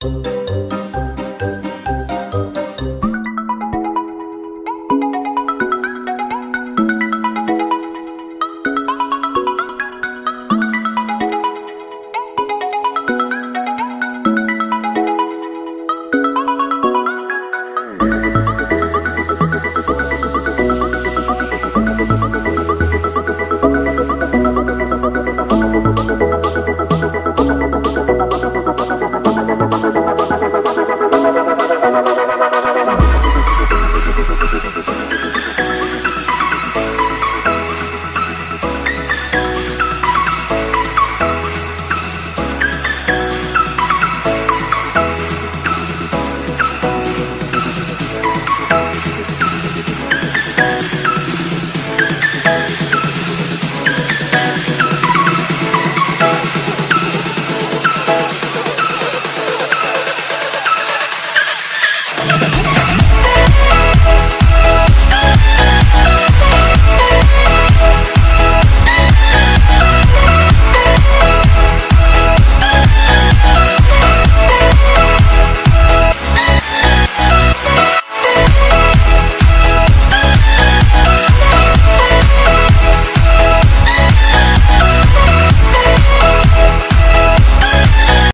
Música